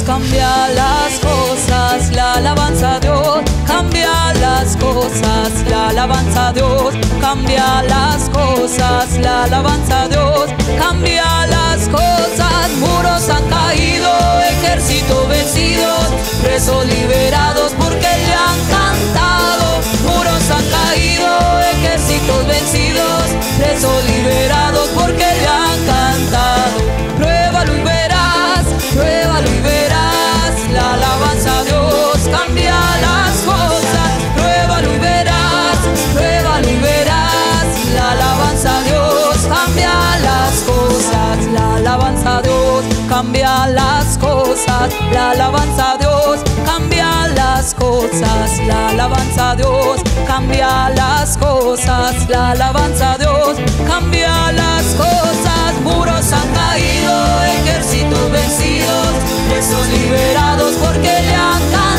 Cambia las cosas, la alabanza a Dios cambia las cosas, la alabanza a Dios cambia las cosas, la alabanza a Dios cambia las cosas. Muros han caído, ejército vencidos, presos liberados porque le han cantado. Muros han caído, ejércitos vencidos, presos liberados porque cambia las cosas, la alabanza a Dios cambia las cosas, la alabanza a Dios cambia las cosas, la alabanza a Dios cambia las cosas, muros han caído, ejércitos vencidos, presos liberados porque le han caído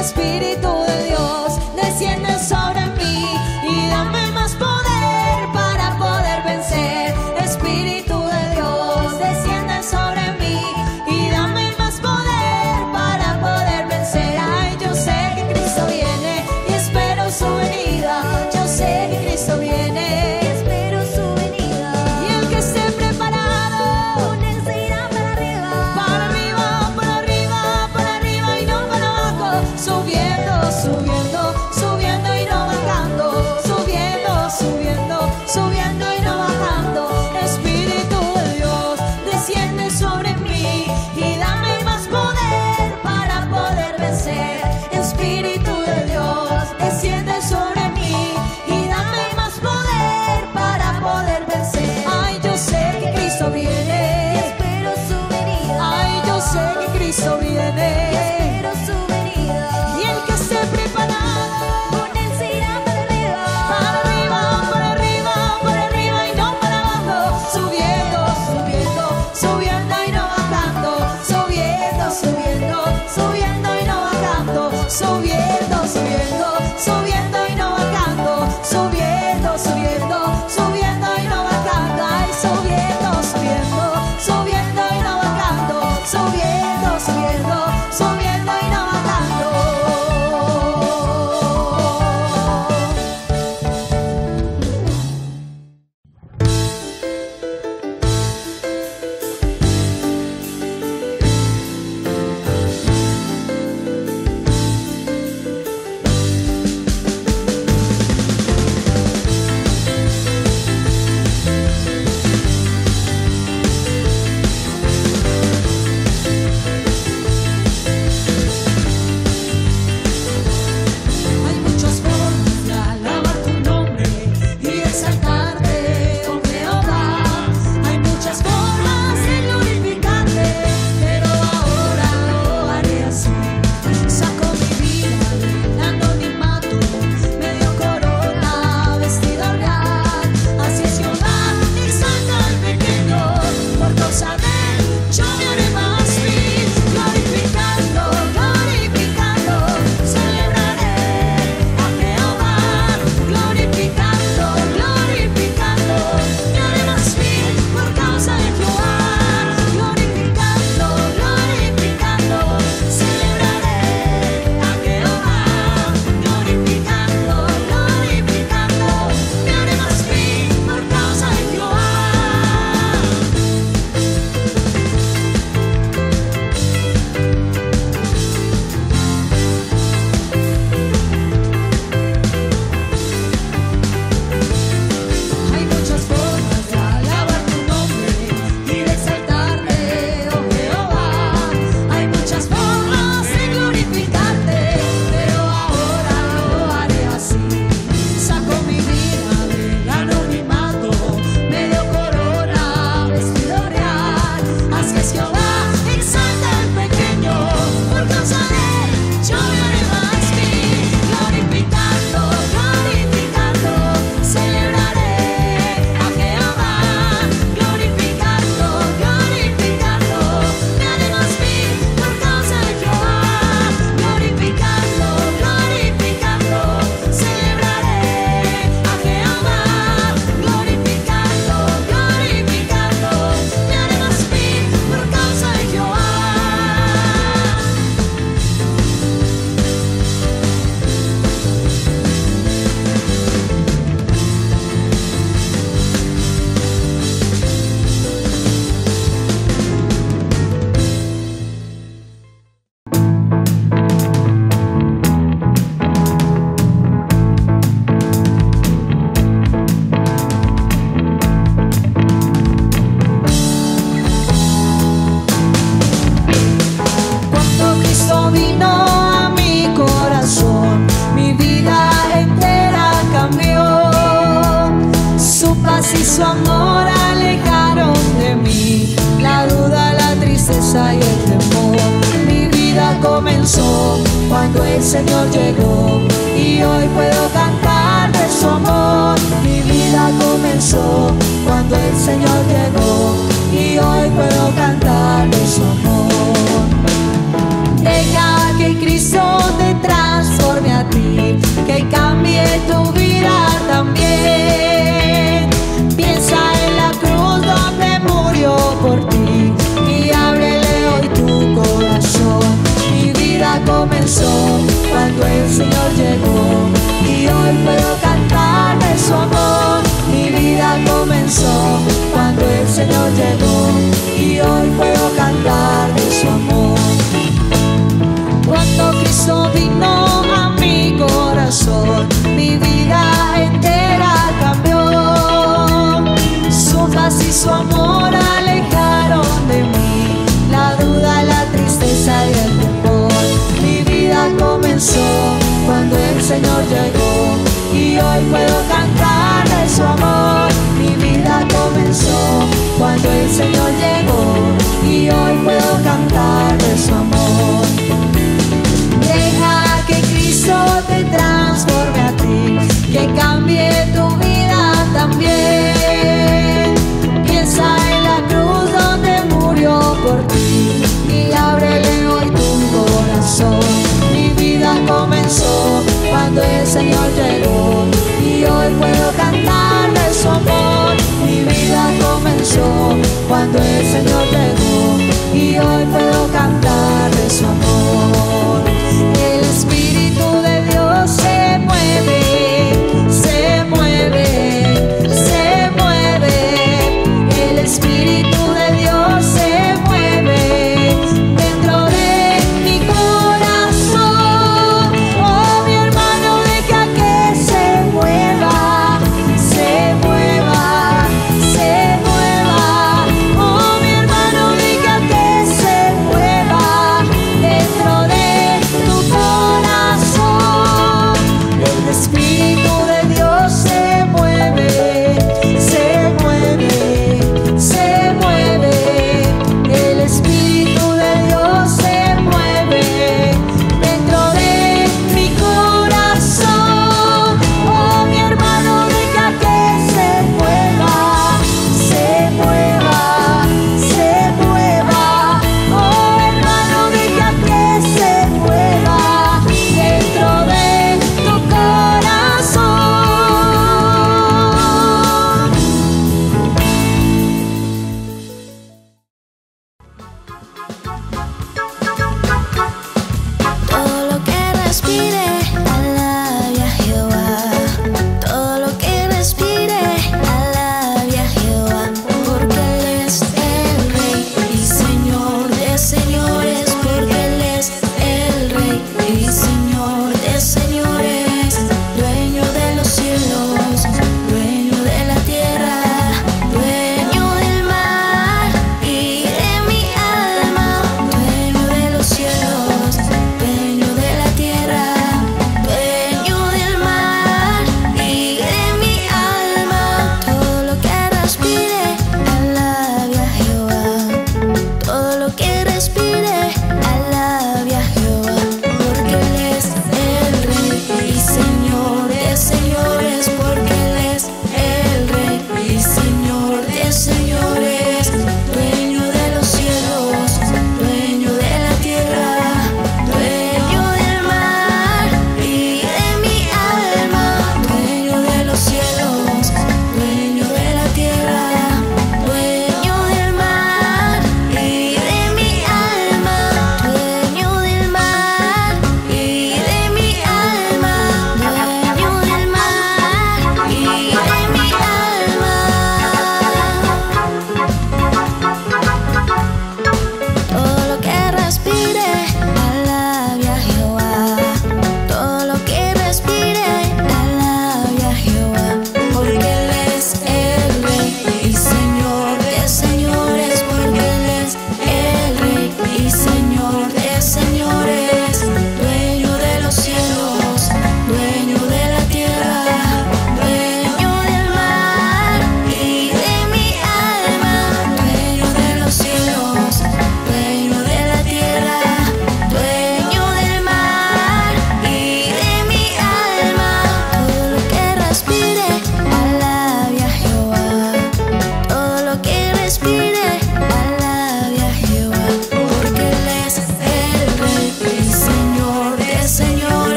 Espíritu de Dios.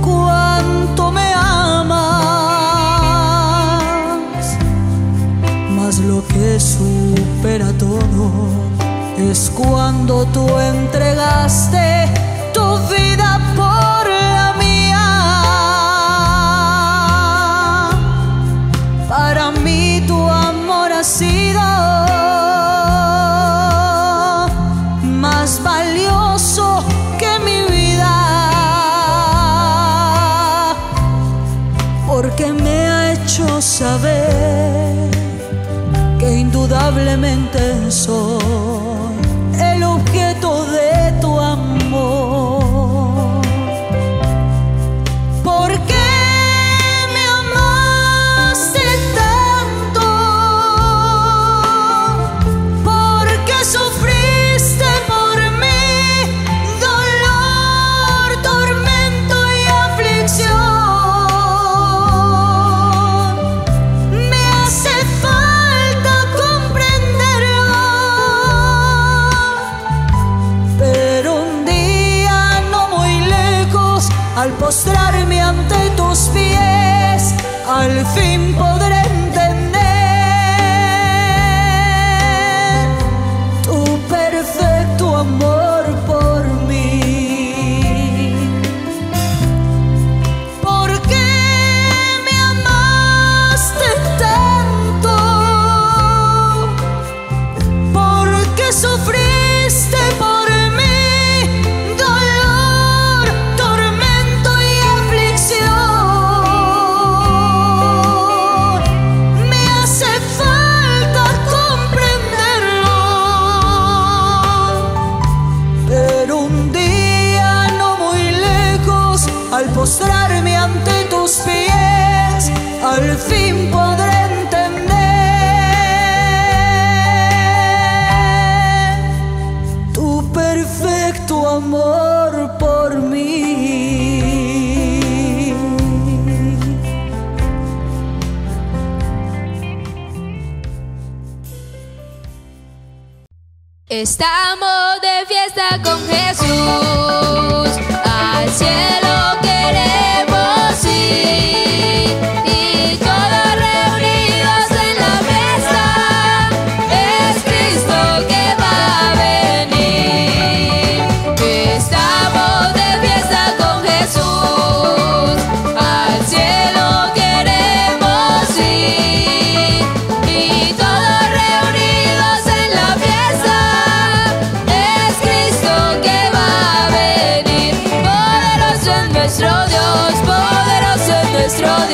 cuánto me amas. Mas lo que supera todo es cuando tú entregaste. Nuestro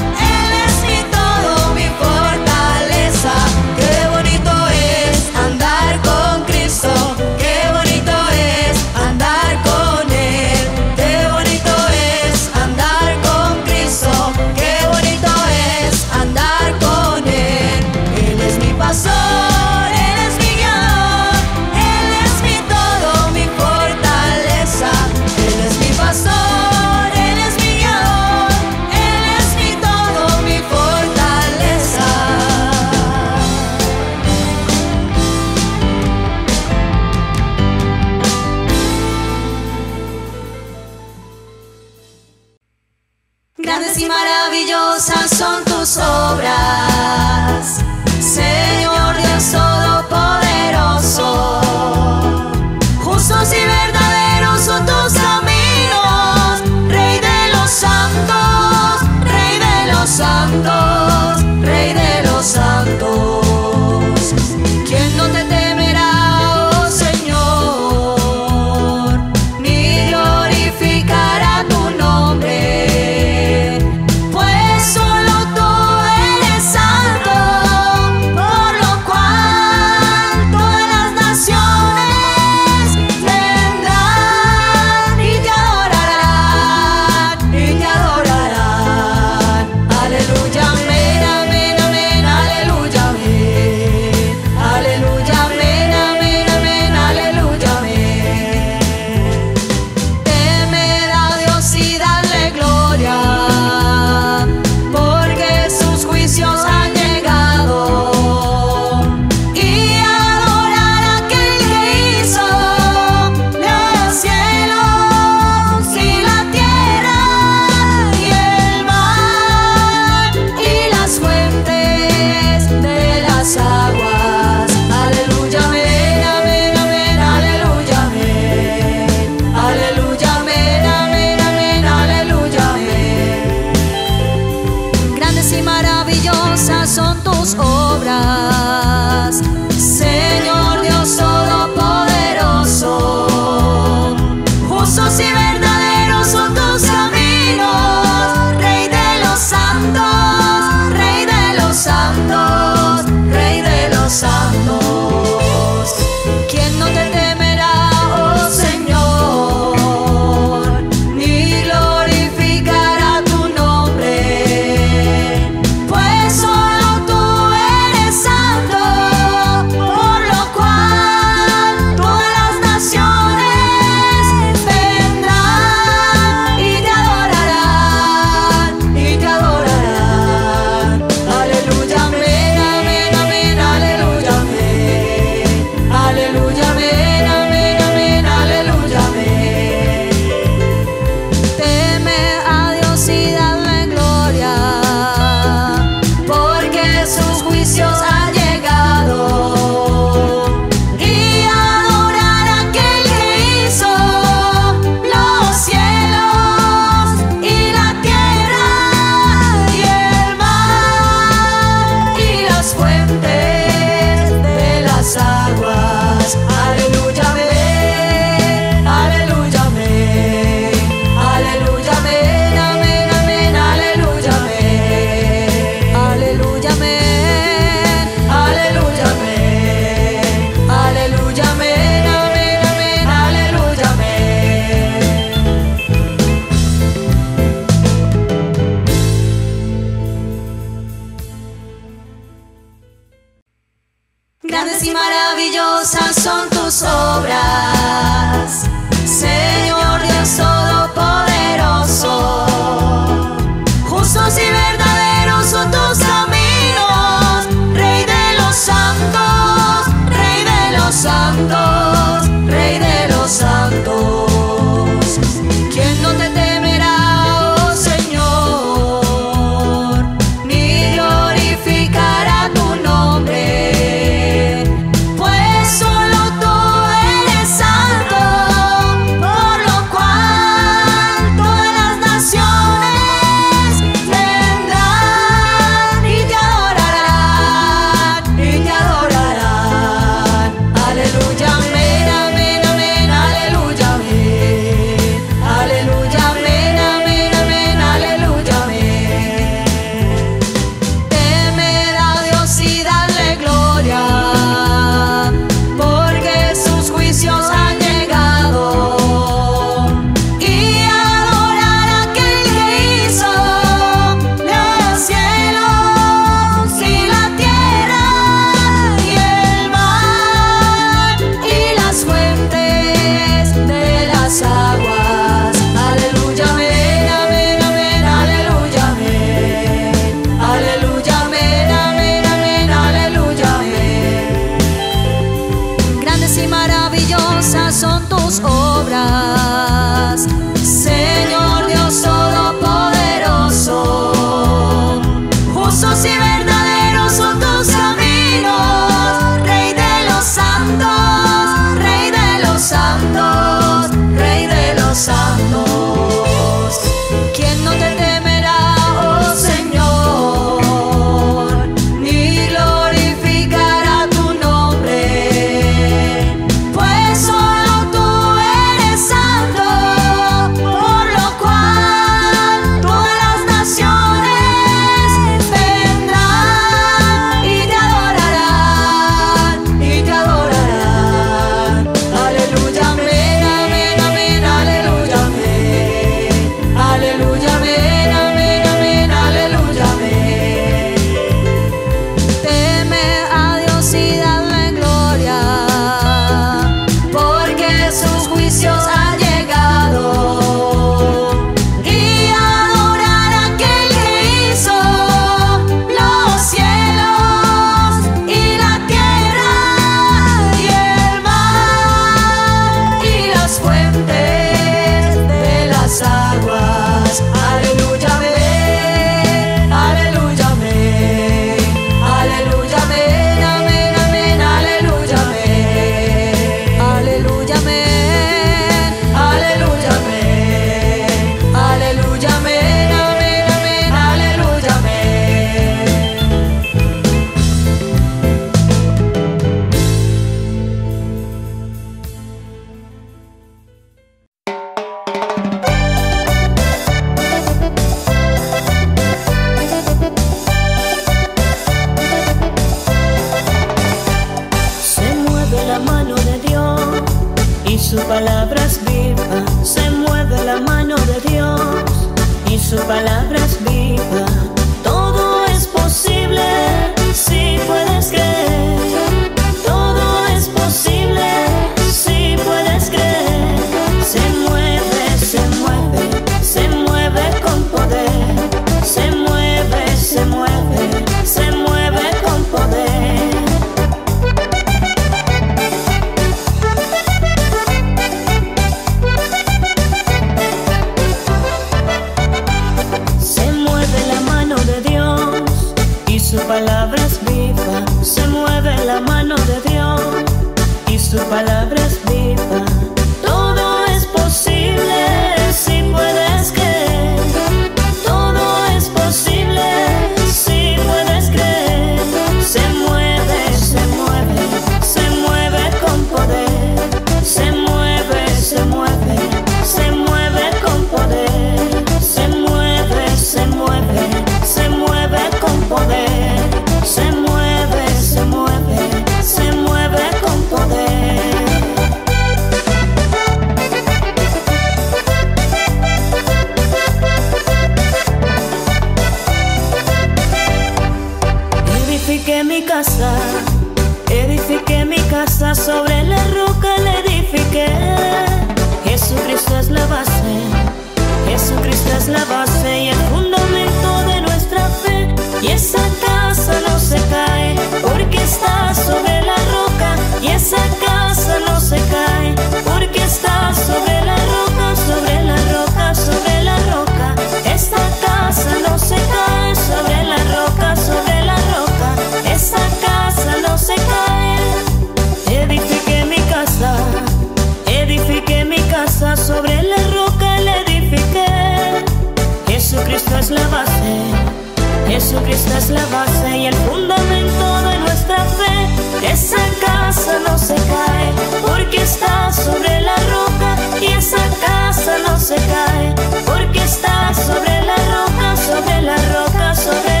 Jesucristo es la base y el fundamento de nuestra fe. Esa casa no se cae porque está sobre la roca y esa casa no se cae porque está sobre la roca, sobre la roca, sobre la roca.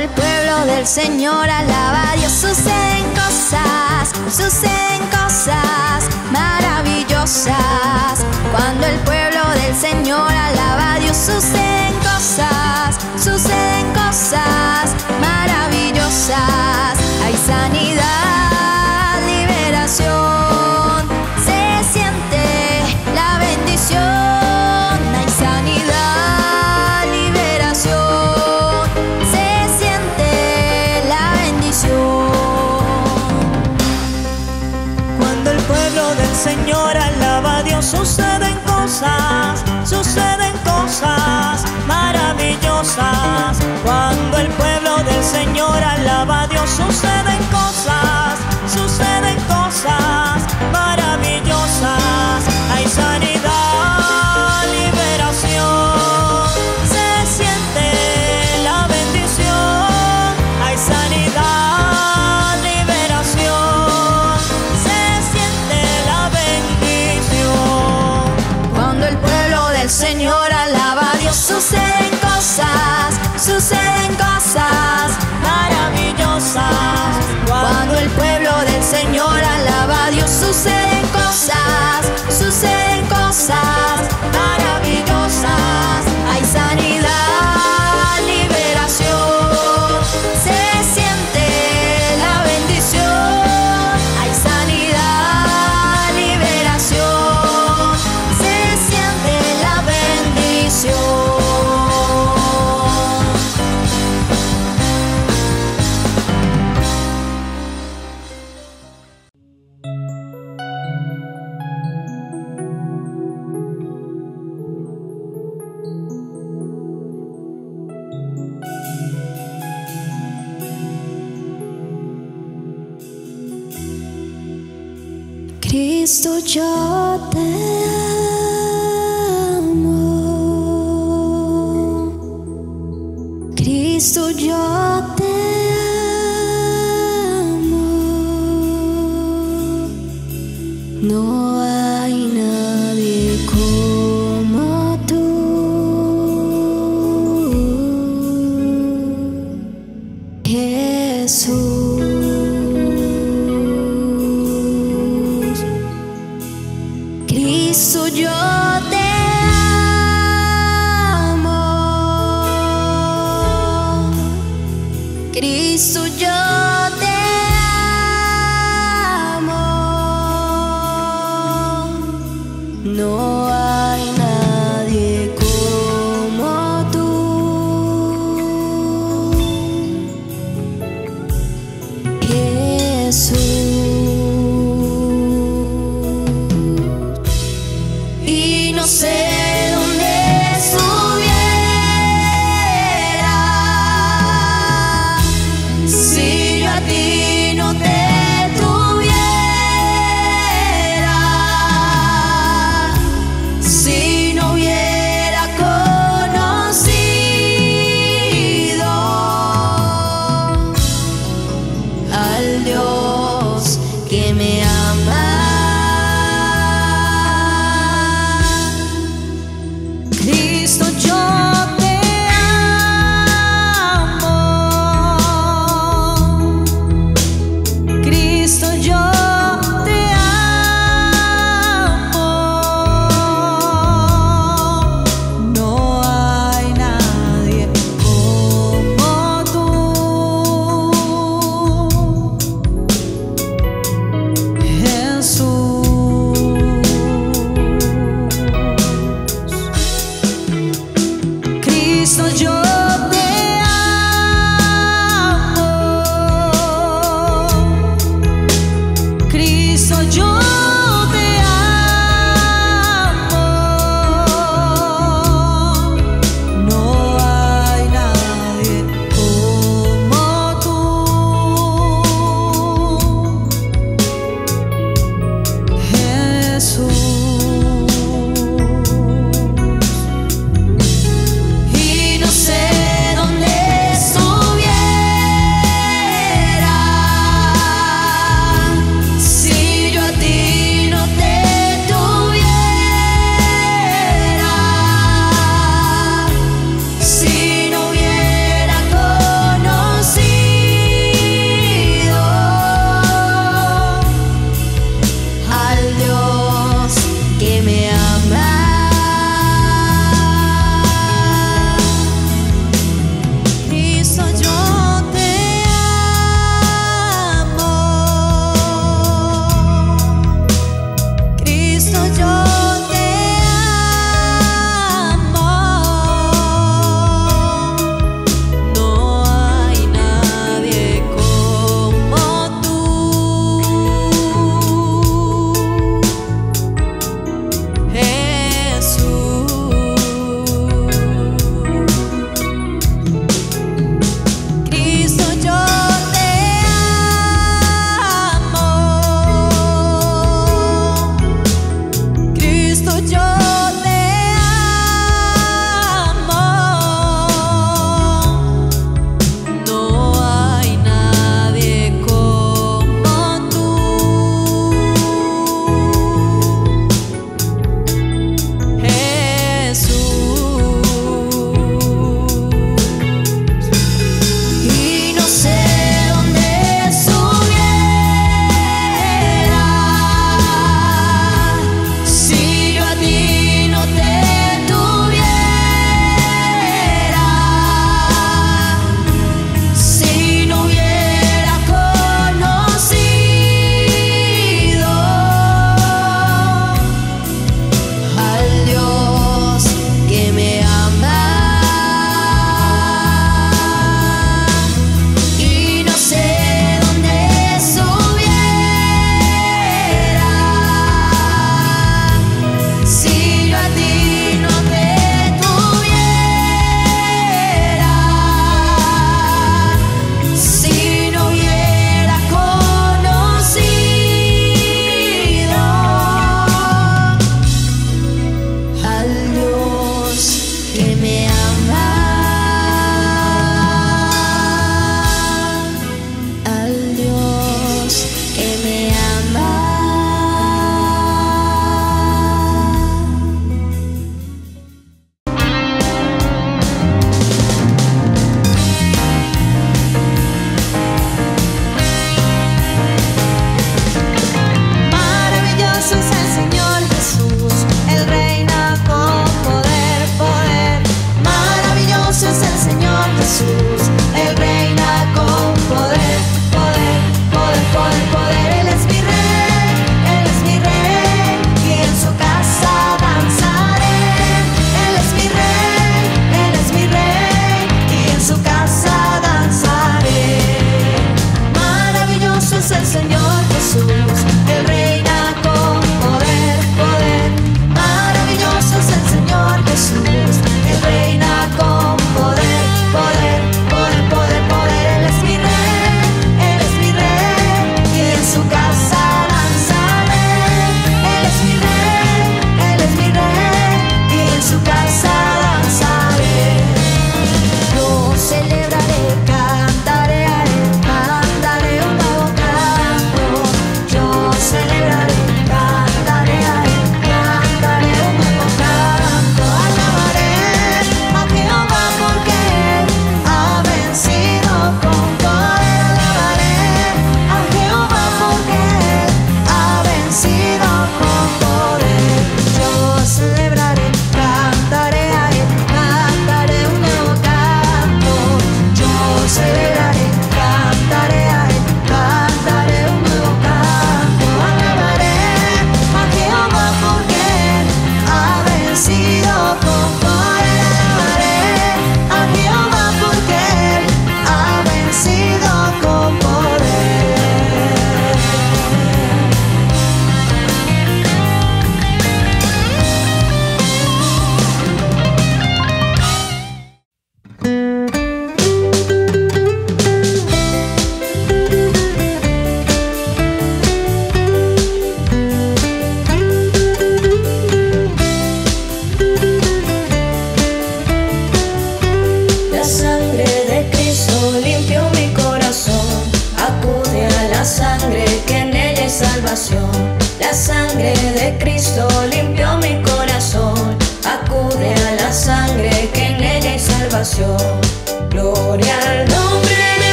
el pueblo del Señor alaba a Dios. Suceden cosas, suceden cosas maravillosas. Cuando el pueblo del Señor alaba a Dios, suceden cosas, suceden cosas maravillosas. Hay sanidad. Señor, alaba a Dios, suceden cosas, suceden cosas maravillosas. Cuando el pueblo del Señor alaba a Dios, suceden cosas eso yo te amo. Cristo yo